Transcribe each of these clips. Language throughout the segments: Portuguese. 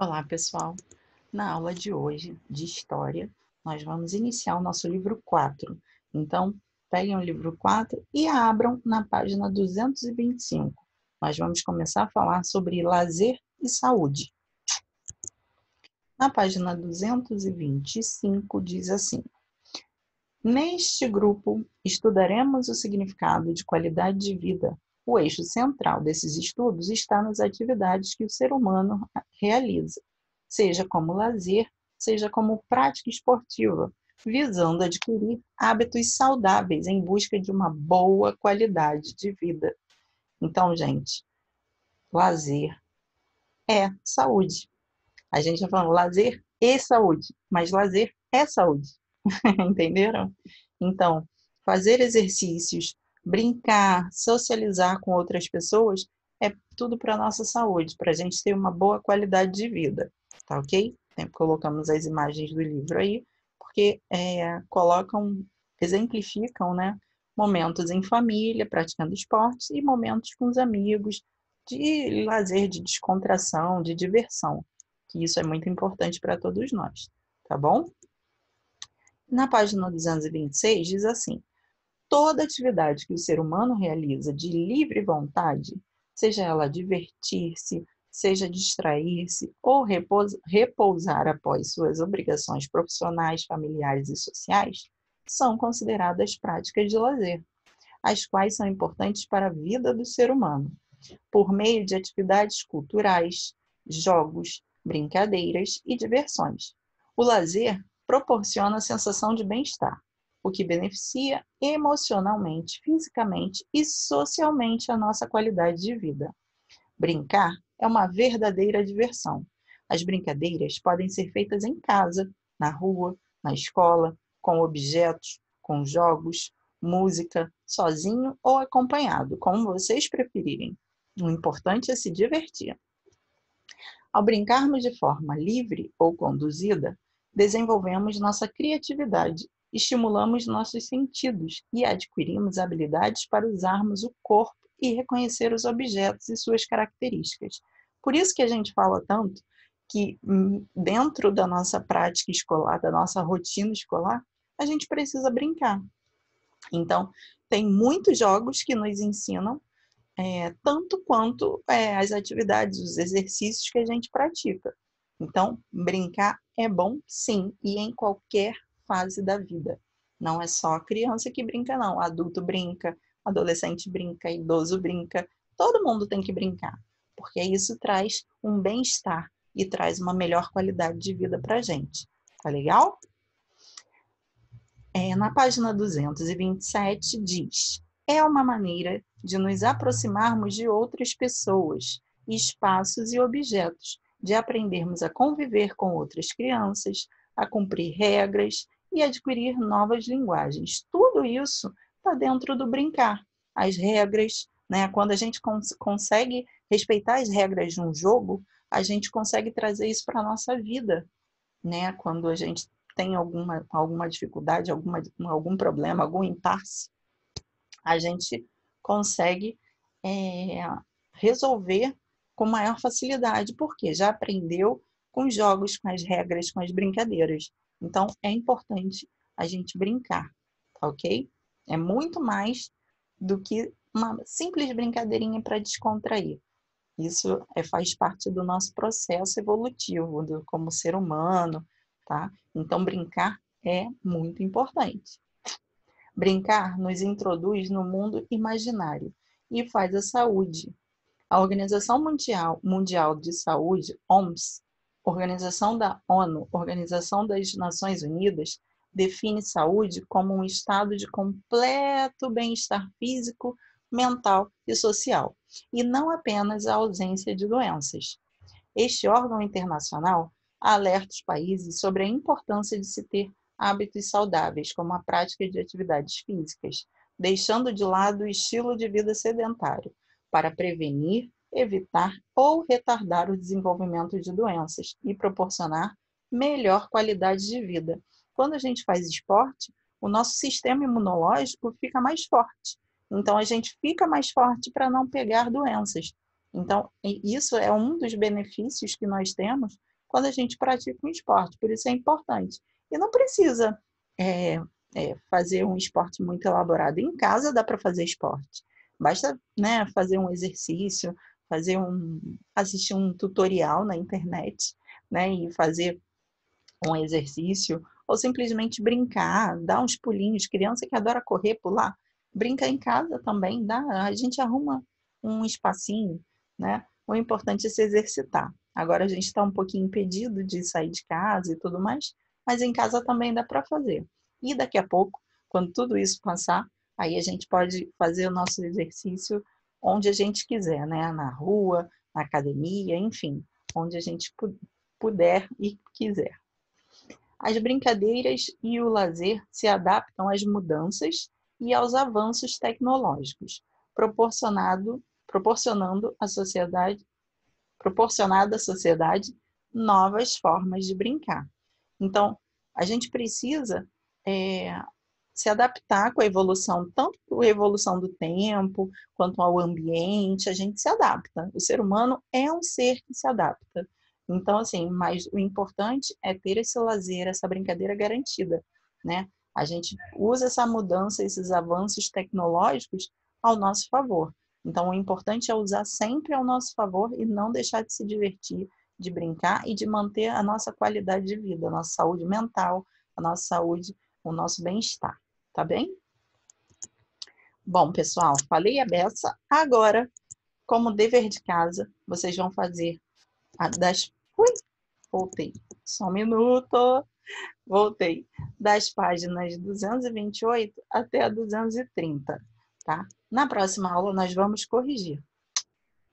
Olá, pessoal. Na aula de hoje, de História, nós vamos iniciar o nosso livro 4. Então, peguem o livro 4 e abram na página 225. Nós vamos começar a falar sobre lazer e saúde. Na página 225 diz assim: Neste grupo, estudaremos o significado de qualidade de vida o eixo central desses estudos está nas atividades que o ser humano realiza, seja como lazer, seja como prática esportiva, visando adquirir hábitos saudáveis em busca de uma boa qualidade de vida. Então, gente, lazer é saúde. A gente já falou lazer e saúde, mas lazer é saúde. Entenderam? Então, fazer exercícios, brincar, socializar com outras pessoas é tudo para a nossa saúde, para a gente ter uma boa qualidade de vida, tá ok? Sempre colocamos as imagens do livro aí, porque é, colocam, exemplificam, né? Momentos em família, praticando esportes, e momentos com os amigos, de lazer, de descontração, de diversão, que isso é muito importante para todos nós, tá bom? Na página 226 diz assim: toda atividade que o ser humano realiza de livre vontade, seja ela divertir-se, seja distrair-se ou repousar após suas obrigações profissionais, familiares e sociais, são consideradas práticas de lazer, as quais são importantes para a vida do ser humano, por meio de atividades culturais, jogos, brincadeiras e diversões. O lazer proporciona a sensação de bem-estar, o que beneficia emocionalmente, fisicamente e socialmente a nossa qualidade de vida. Brincar é uma verdadeira diversão. As brincadeiras podem ser feitas em casa, na rua, na escola, com objetos, com jogos, música, sozinho ou acompanhado, como vocês preferirem. O importante é se divertir. Ao brincarmos de forma livre ou conduzida, desenvolvemos nossa criatividade estimulamos nossos sentidos e adquirimos habilidades para usarmos o corpo e reconhecer os objetos e suas características. Por isso que a gente fala tanto que hum, dentro da nossa prática escolar, da nossa rotina escolar, a gente precisa brincar. Então, tem muitos jogos que nos ensinam é, tanto quanto é, as atividades, os exercícios que a gente pratica. Então, brincar é bom, sim, e em qualquer fase da vida. Não é só criança que brinca, não. Adulto brinca, adolescente brinca, idoso brinca. Todo mundo tem que brincar, porque isso traz um bem-estar e traz uma melhor qualidade de vida para gente. Tá legal? É, na página 227 diz: é uma maneira de nos aproximarmos de outras pessoas, espaços e objetos, de aprendermos a conviver com outras crianças, a cumprir regras e adquirir novas linguagens. Tudo isso está dentro do brincar. As regras, né? Quando a gente cons consegue respeitar as regras de um jogo, a gente consegue trazer isso para a nossa vida, né? Quando a gente tem alguma, alguma dificuldade, alguma, algum problema, algum impasse, a gente consegue é, resolver com maior facilidade, porque já aprendeu com os jogos, com as regras, com as brincadeiras. Então, é importante a gente brincar, tá ok? É muito mais do que uma simples brincadeirinha para descontrair. Isso é, faz parte do nosso processo evolutivo do, como ser humano, tá? Então, brincar é muito importante. Brincar nos introduz no mundo imaginário e faz a saúde. A Organização Mundial, Mundial de Saúde, OMS, Organização da ONU, Organização das Nações Unidas, define saúde como um estado de completo bem-estar físico, mental e social, e não apenas a ausência de doenças. Este órgão internacional alerta os países sobre a importância de se ter hábitos saudáveis, como a prática de atividades físicas, deixando de lado o estilo de vida sedentário, para prevenir evitar ou retardar o desenvolvimento de doenças e proporcionar melhor qualidade de vida. Quando a gente faz esporte, o nosso sistema imunológico fica mais forte. Então, a gente fica mais forte para não pegar doenças. Então, isso é um dos benefícios que nós temos quando a gente pratica um esporte, por isso é importante. E não precisa é, é, fazer um esporte muito elaborado. Em casa dá para fazer esporte. Basta né, fazer um exercício, fazer um, assistir um tutorial na internet, né, e fazer um exercício, ou simplesmente brincar, dar uns pulinhos. Criança que adora correr, pular, brinca em casa também, dá. A gente arruma um espacinho, né? O importante é se exercitar. Agora a gente está um pouquinho impedido de sair de casa e tudo mais, mas em casa também dá para fazer. E daqui a pouco, quando tudo isso passar, aí a gente pode fazer o nosso exercício onde a gente quiser, né? Na rua, na academia, enfim, onde a gente puder e quiser. As brincadeiras e o lazer se adaptam às mudanças e aos avanços tecnológicos, proporcionado, proporcionando à sociedade, à sociedade novas formas de brincar. Então, a gente precisa é, se adaptar com a evolução, tanto a evolução do tempo, quanto ao ambiente, a gente se adapta. O ser humano é um ser que se adapta. Então, assim, mas o importante é ter esse lazer, essa brincadeira garantida, né? A gente usa essa mudança, esses avanços tecnológicos ao nosso favor. Então, o importante é usar sempre ao nosso favor e não deixar de se divertir, de brincar e de manter a nossa qualidade de vida, a nossa saúde mental, a nossa saúde, o nosso bem-estar, tá bem? Bom, pessoal, falei a beça. Agora, como dever de casa, vocês vão fazer das Ui, voltei. Só um minuto. Voltei. Das páginas 228 até a 230, tá? Na próxima aula nós vamos corrigir.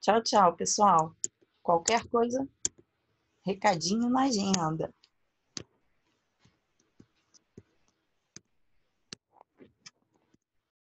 Tchau, tchau, pessoal. Qualquer coisa, recadinho na agenda.